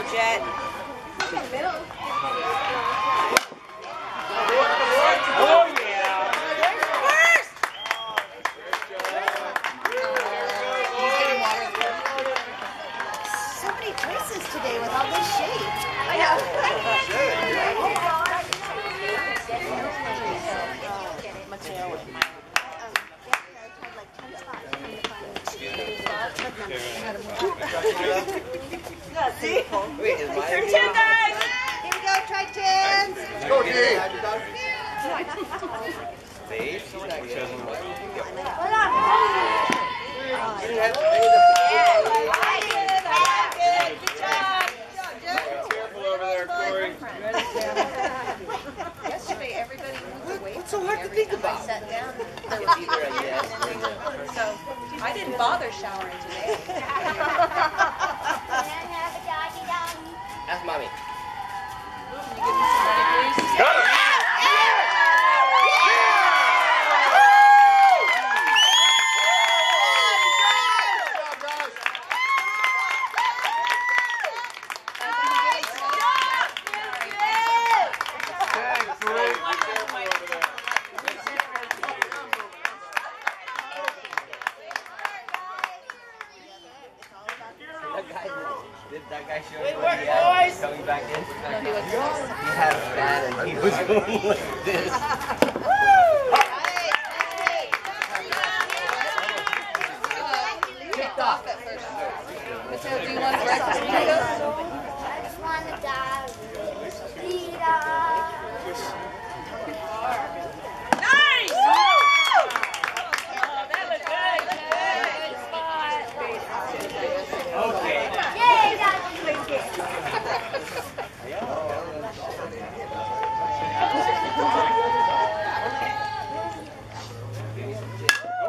little jet. Oh, yeah. First! So many choices today with all this shade. I know. Oh, See? Wait, is mine? Turn ten, guys! Here we go, Tritons. Go, Dave. Babe, she's not getting it. You didn't have to pay the Careful over there, Corey. Yesterday, everybody moved away. What's so hard to think about? Sat down. It's either a yes or a no. So, I didn't bother showering today. that guy show you what he had coming back in? He had a bat and he was going like this. Kicked off at first. Michelle, do you want breakfast burrito? Nice! Oh, that was good. Okay.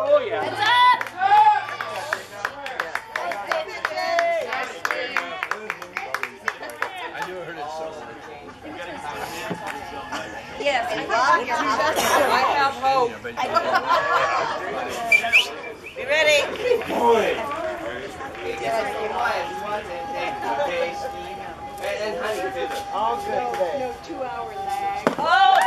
Oh, yeah. I knew I heard it somewhere. Yes, I have hope. Be ready. And honey. All good today. Oh!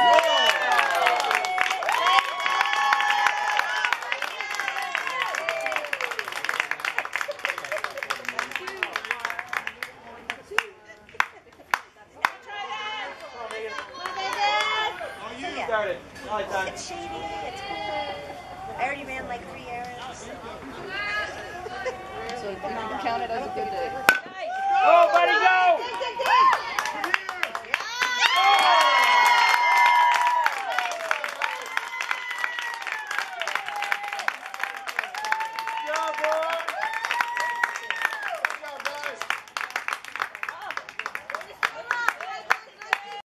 You started. All right. It's shady, it's cool. I already ran like three errands. So oh you can count it as a good day.